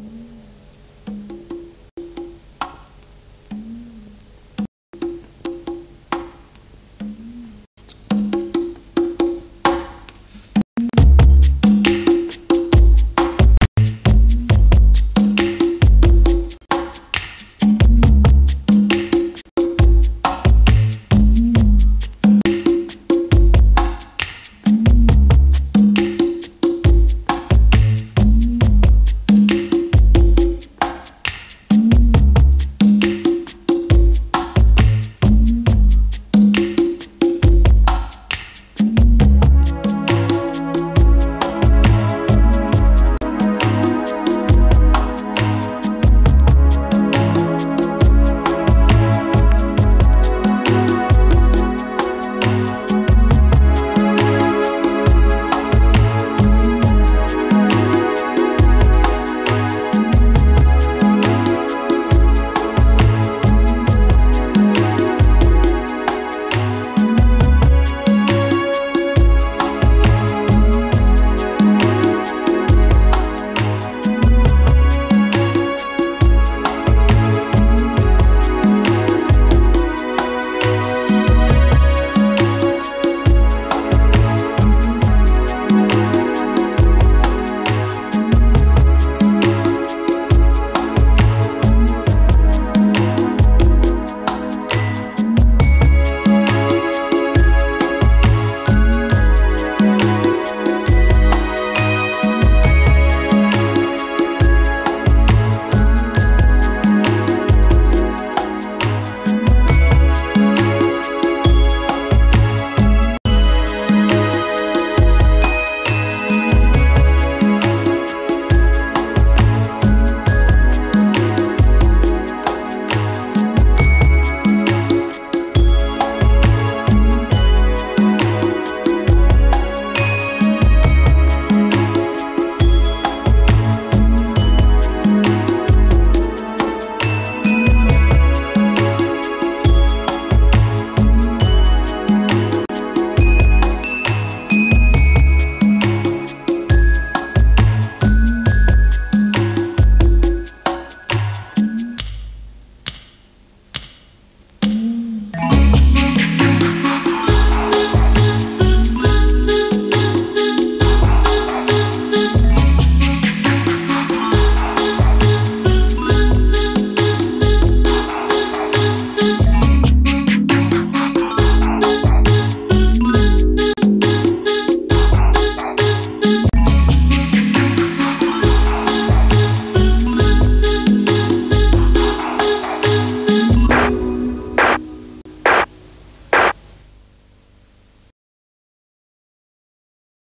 Mm-hmm.